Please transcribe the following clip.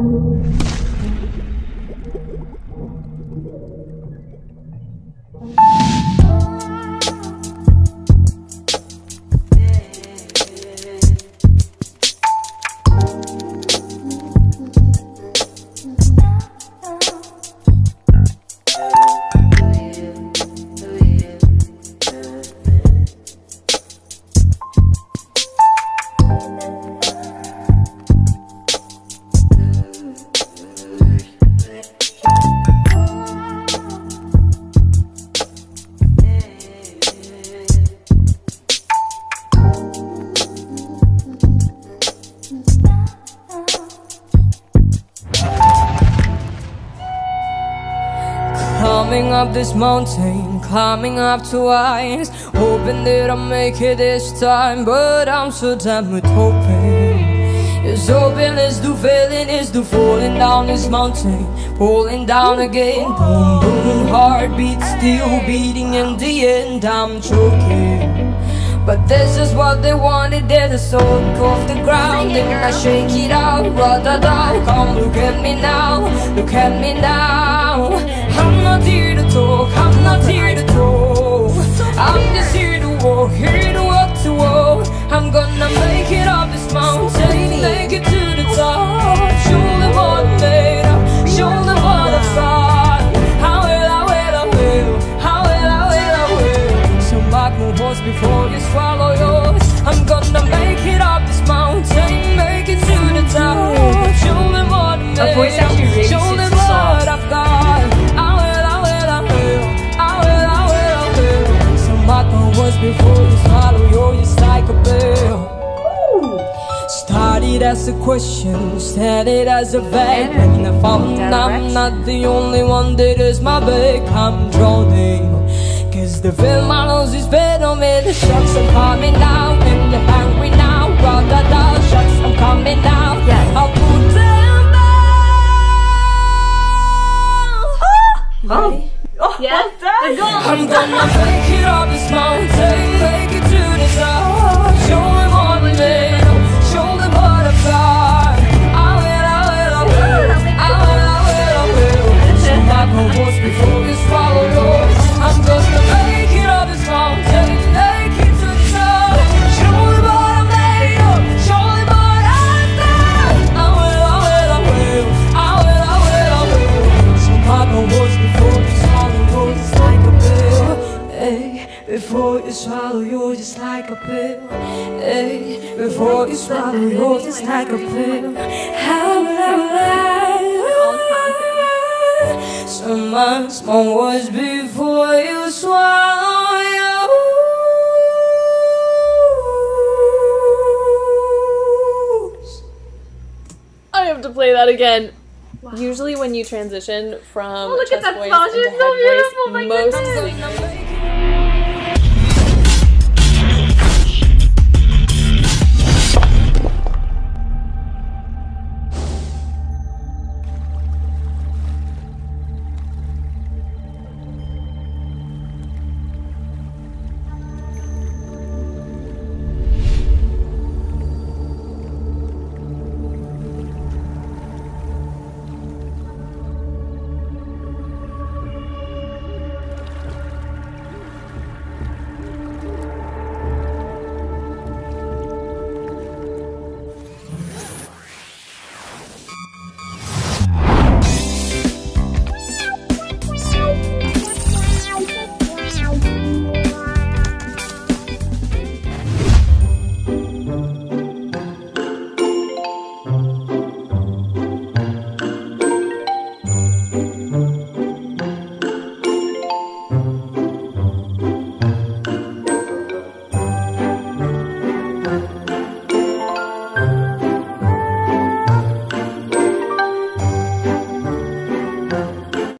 Climbing up this mountain, climbing up to eyes Hoping that I'll make it this time But I'm so damn with hoping. It's hoping it's do failing, it's the falling down this mountain Falling down again Boom, boom, heartbeat still beating In the end I'm choking. But this is what they wanted, they're the soul off the ground Then I shake it out, ra-da-da Come look at me now, look at me now. I'm not here talk, I'm not here to talk I'm just here to walk, here to walk to walk I'm gonna make it up this mountain, make it to the top Show them what I'm made of, show them what I've got I will, I will, I will, I will, I will, I will So mark my words before you swallow yours before you swallow just like a pill Started as a question, started as a fact When I found I'm not the only one that is my back I'm drowning Cause the film my nose is venom and the shots are coming down And they're hungry I'm gonna make it up this mountain, before you swallow yours, just like a pill. Hey, before you swallow yours, just like a pill. How will I lie? So much more words before you swallow yours. I have to play that again. Usually, when you transition from Oh, look at chest that voice song. She's into so head voice, beautiful. My most goodness. singers